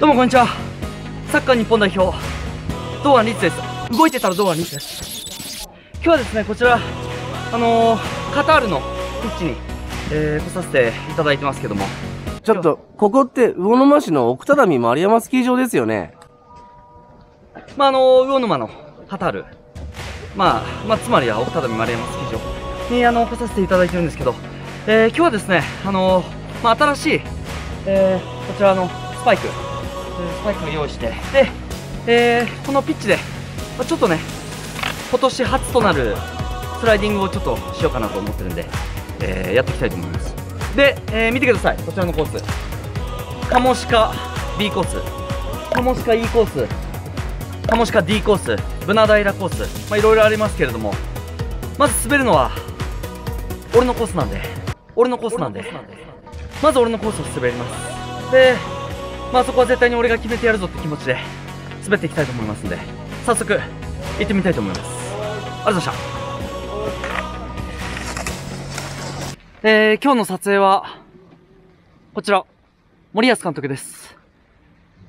どうもこんにちは。サッカー日本代表堂安律です。動いてたら堂安律です。今日はですねこちらあのー、カタールのピッチに、えー、来させていただいてますけども。ちょっと、ここって魚沼市の奥只見丸山スキー場ですよね。まあ、あのー、魚沼のカタール。まあ、まあ、つまりは奥只見丸山スキー場。にあの来させていただいてるんですけど、えー、今日はですねあのー、まあ、新しい、えー、こちらのスパイクスパイクを用意して、で、えー、このピッチで、まあ、ちょっとね、今年初となるスライディングをちょっとしようかなと思ってるんで、えー、やっていきたいと思います。で、えー、見てください、こちらのコース。カモシカ B コース、カモシカ E コース、カモシカ D コース、ブナダイラコース、ま、いろいろありますけれども、まず滑るのは、俺のコースなんで、俺のコースなんで、まず俺のコースを滑ります。で、まあそこは絶対に俺が決めてやるぞって気持ちで滑っていきたいと思いますんで早速行ってみたいと思いますありがとうございましたえー、今日の撮影はこちら森保監督です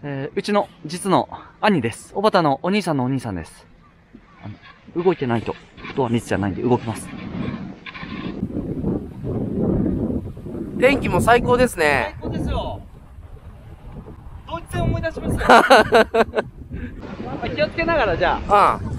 えー、うちの実の兄です。小畑のお兄さんのお兄さんです。動いてないと、ドア密じゃないんで動きます。天気も最高ですね。最高ですよ。思い出しますよ。気をつけながらじゃあ。うん。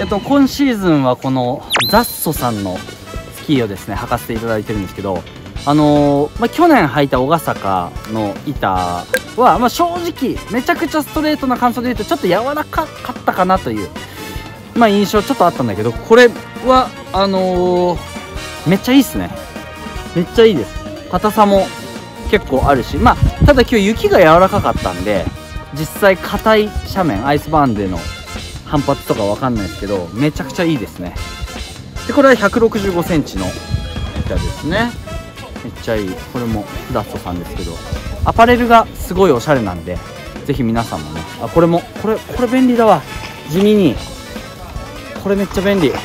えっと、今シーズンはこのザッソさんのスキーをですね履かせていただいてるんですけどあのー、まあ、去年履いた小笠坂の板は、まあ、正直めちゃくちゃストレートな感想で言うとちょっと柔らかかったかなという、まあ、印象ちょっとあったんだけどこれはあのー、めっちゃいいっすね。めっちゃいいです。硬さも結構あるしまあただ今日雪が柔らかかったんで実際硬い斜面アイスバーンでの反発とかわかんないですけどめちゃくちゃいいですね。でこれは1 6 5センチの板ですね。めっちゃいい。これもフダットさんですけど。アパレルがすごいおしゃれなんでぜひ皆さんもね。あこれもこれこれ便利だわ。地味に。これめっちゃ便利。はい。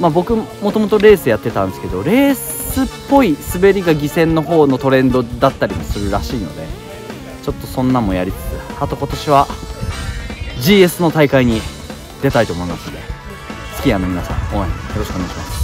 まあ僕もともとレースやってたんですけどレースっぽい滑りが偽戦の方のトレンドだったりもするらしいのでちょっとそんなんもやりつつあと今年は GS の大会に出たいと思いますのでスキーヤの皆さん応援よろしくお願いします。